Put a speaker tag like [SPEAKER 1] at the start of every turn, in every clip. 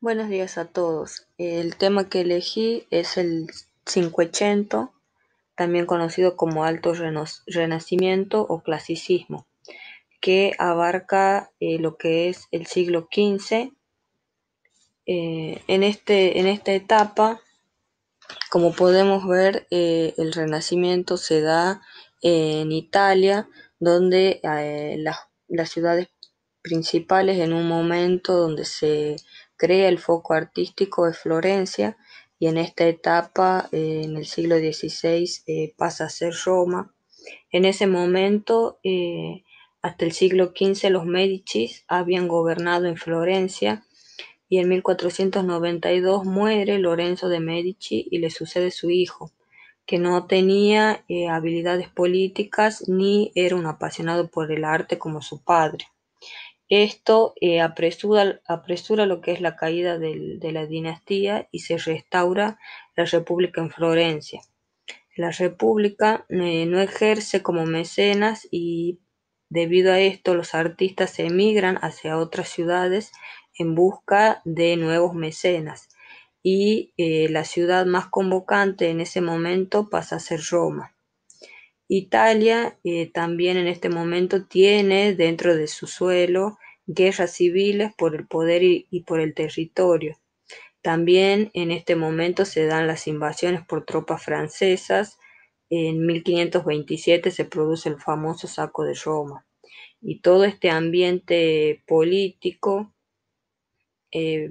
[SPEAKER 1] Buenos días a todos. El tema que elegí es el Cinquecento, también conocido como Alto Renacimiento o Clasicismo, que abarca eh, lo que es el siglo XV. Eh, en, este, en esta etapa, como podemos ver, eh, el Renacimiento se da en Italia, donde las ciudades principales en un momento donde se crea el foco artístico de Florencia y en esta etapa, eh, en el siglo XVI, eh, pasa a ser Roma. En ese momento, eh, hasta el siglo XV, los Medicis habían gobernado en Florencia y en 1492 muere Lorenzo de Medici y le sucede su hijo, que no tenía habilidades políticas ni era un apasionado por el arte como su padre. Esto eh, apresura, lo que es la caída de la dinastía y se restaura la república en Florencia. La república eh, no ejerce como mecenas y debido a esto los artistas emigran hacia otras ciudades en busca de nuevos mecenas y eh, la ciudad más convocante en ese momento pasa a ser Roma. Italia eh, también en este momento tiene dentro de su suelo guerras civiles por el poder y, por el territorio. También en este momento se dan las invasiones por tropas francesas. En 1527 se produce el famoso saco de Roma. Y todo este ambiente político eh,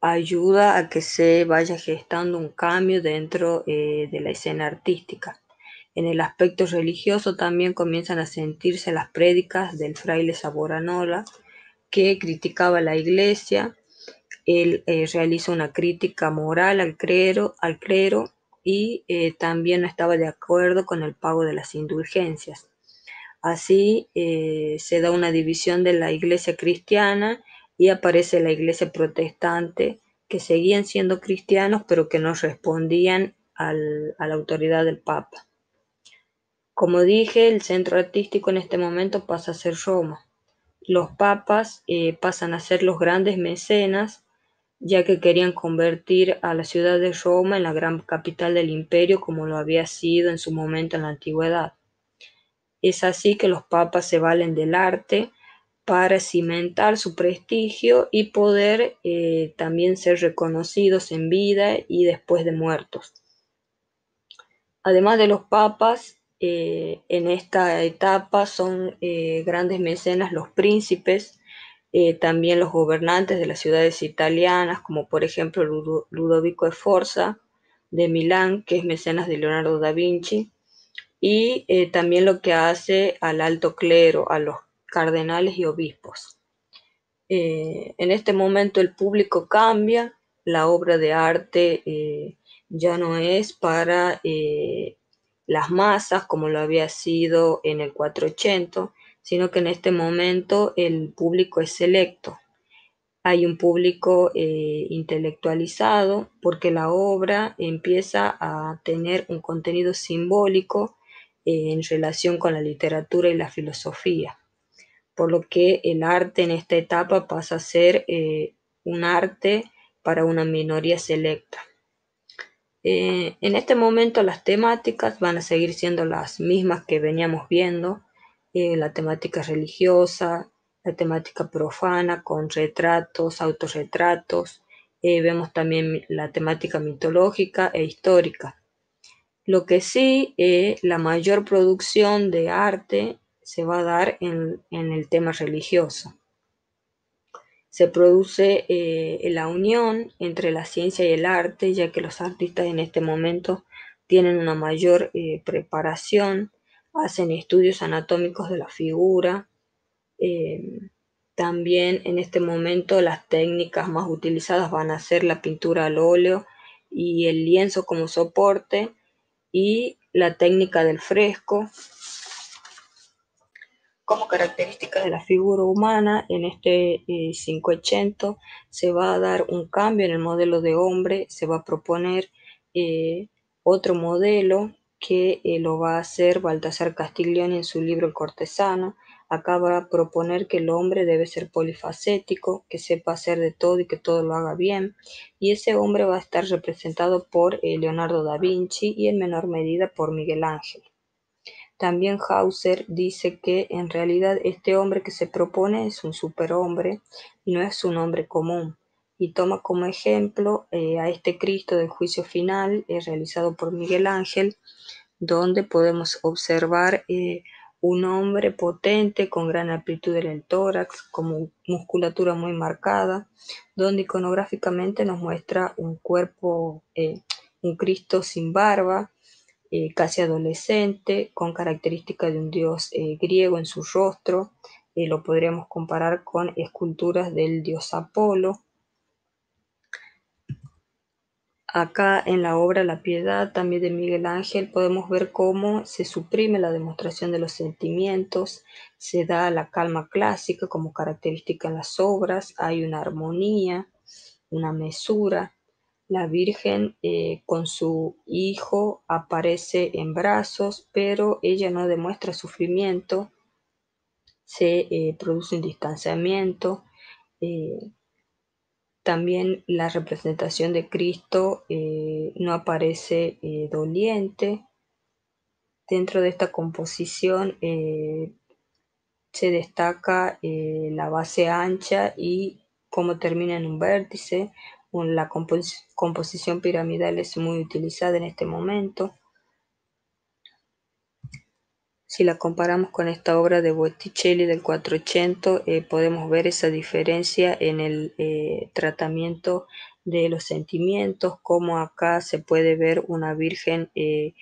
[SPEAKER 1] ayuda a que se vaya gestando un cambio dentro eh, de la escena artística. En el aspecto religioso también comienzan a sentirse las prédicas del fraile Saboranola, que criticaba la iglesia. Él eh, realiza una crítica moral al clero, al clero y eh, también no estaba de acuerdo con el pago de las indulgencias. Así eh, se da una división de la iglesia cristiana y aparece la iglesia protestante, que seguían siendo cristianos pero que no respondían a la autoridad del Papa. Como dije, el centro artístico en este momento pasa a ser Roma. Los papas eh, pasan a ser los grandes mecenas, ya que querían convertir a la ciudad de Roma en la gran capital del imperio como lo había sido en su momento en la antigüedad. Es así que los papas se valen del arte para cimentar su prestigio y poder eh, también ser reconocidos en vida y después de muertos. Además de los papas, eh, en esta etapa son eh, grandes mecenas los príncipes, eh, también los gobernantes de las ciudades italianas, como por ejemplo Ludovico Forza de Milán, que es mecenas de Leonardo da Vinci, y también lo que hace al alto clero, a los cardenales y obispos. en este momento el público cambia, la obra de arte ya no es para las masas como lo había sido en el 480, sino que en este momento el público es selecto. Hay un público eh, intelectualizado porque la obra empieza a tener un contenido simbólico eh, en relación con la literatura y la filosofía, por lo que el arte en esta etapa pasa a ser eh, un arte para una minoría selecta. Eh, en este momento las temáticas van a seguir siendo las mismas que veníamos viendo, eh, la temática religiosa, la temática profana con retratos, autorretratos, eh, vemos también la temática mitológica e histórica. Lo que sí, la mayor producción de arte se va a dar en el tema religioso se produce eh, la unión entre la ciencia y el arte, ya que los artistas en este momento tienen una mayor eh, preparación, hacen estudios anatómicos de la figura. Eh, también en este momento las técnicas más utilizadas van a ser la pintura al óleo y el lienzo como soporte y la técnica del fresco como características de la figura humana, en este 580 eh, se va a dar un cambio en el modelo de hombre, se va a proponer eh, otro modelo que eh, lo va a hacer Baltasar Castiglione en su libro El cortesano. Acá va a proponer que el hombre debe ser polifacético, que sepa hacer de todo y que todo lo haga bien. Y ese hombre va a estar representado por eh, Leonardo da Vinci y en menor medida por Miguel Ángel. También Hauser dice que en realidad este hombre que se propone es un superhombre y no es un hombre común. Y toma como ejemplo eh, a este Cristo del juicio final eh, realizado por Miguel Ángel, donde podemos observar un hombre potente con gran amplitud en el tórax, con musculatura muy marcada, donde iconográficamente nos muestra un cuerpo, eh, un Cristo sin barba, eh, casi adolescente, con características de un dios eh, griego en su rostro. lo podríamos comparar con esculturas del dios Apolo, Acá en la obra La Piedad, también de Miguel Ángel, podemos ver cómo se suprime la demostración de los sentimientos, se da la calma clásica como característica en las obras, hay una armonía, una mesura. La Virgen eh, con su hijo aparece en brazos, pero ella no demuestra sufrimiento, se eh, produce un distanciamiento. Eh, también la representación de Cristo no aparece doliente. Dentro de esta composición se destaca la base ancha y cómo termina en un vértice. La composición piramidal es muy utilizada en este momento. Si la comparamos con esta obra de Botticelli del 480, eh, podemos ver esa diferencia en el eh, tratamiento de los sentimientos, como acá se puede ver una virgen eh,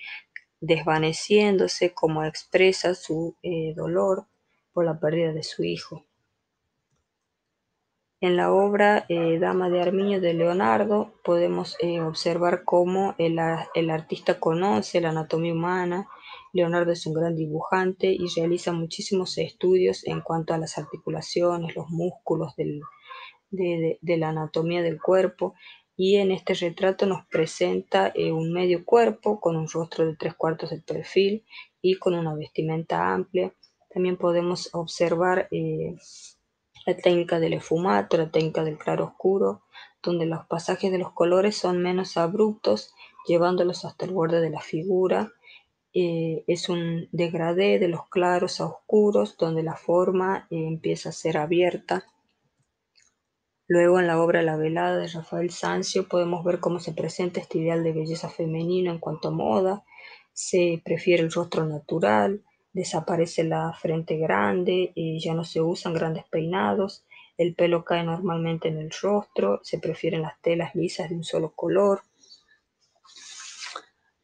[SPEAKER 1] desvaneciéndose, como expresa su dolor por la pérdida de su hijo. En la obra Dama de Armiño de Leonardo podemos observar cómo el, artista conoce la anatomía humana, Leonardo es un gran dibujante y realiza muchísimos estudios en cuanto a las articulaciones, los músculos de, la anatomía del cuerpo y en este retrato nos presenta eh, un medio cuerpo con un rostro de tres cuartos de perfil y con una vestimenta amplia. También podemos observar eh, la técnica del esfumato, la técnica del claro oscuro, donde los pasajes de los colores son menos abruptos, llevándolos hasta el borde de la figura eh, es un degradé de los claros a oscuros donde la forma eh, empieza a ser abierta. Luego en la obra La velada de Rafael Sanzio podemos ver cómo se presenta este ideal de belleza femenina en cuanto a moda. Se prefiere el rostro natural, desaparece la frente grande, y ya no se usan grandes peinados, el pelo cae normalmente en el rostro, se prefieren las telas lisas de un solo color.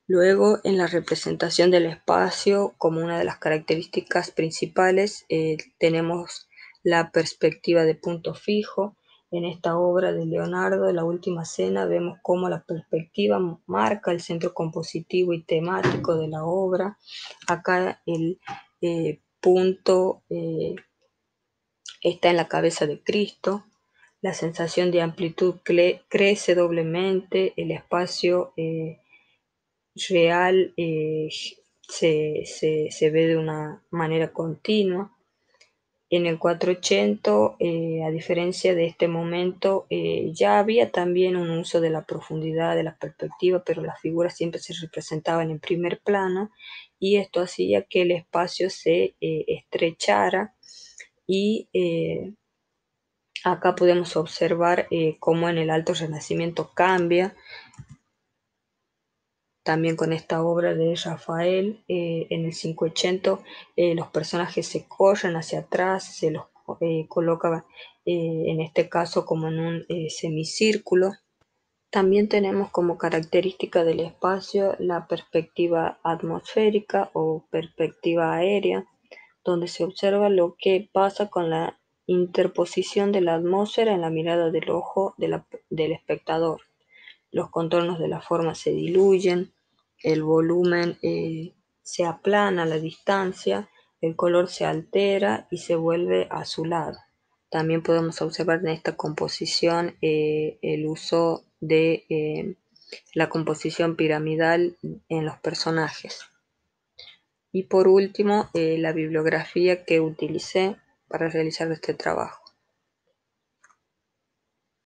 [SPEAKER 1] Luego, en la representación del espacio, como una de las características principales, eh, tenemos la perspectiva de punto fijo. En esta obra de Leonardo, La Última Cena, vemos cómo la perspectiva marca el centro compositivo y temático de la obra. Acá el eh, punto eh, está en la cabeza de Cristo. La sensación de amplitud crece doblemente, el espacio real eh, se, ve de una manera continua. En el 480, eh, a diferencia de este momento, eh, ya había también un uso de la profundidad, de la perspectiva, pero las figuras siempre se representaban en primer plano y esto hacía que el espacio se estrechara y acá podemos observar cómo en el Alto Renacimiento cambia también con esta obra de Rafael, eh, en el 580 eh, los personajes se corren hacia atrás, se los eh, coloca en este caso como en un semicírculo. También tenemos como característica del espacio la perspectiva atmosférica o perspectiva aérea, donde se observa lo que pasa con la interposición de la atmósfera en la mirada del ojo del espectador los contornos de la forma se diluyen, el volumen eh, se aplana a la distancia, el color se altera y se vuelve azulado. También podemos observar en esta composición eh, el uso de eh, la composición piramidal en los personajes. Y por último, la bibliografía que utilicé para realizar este trabajo.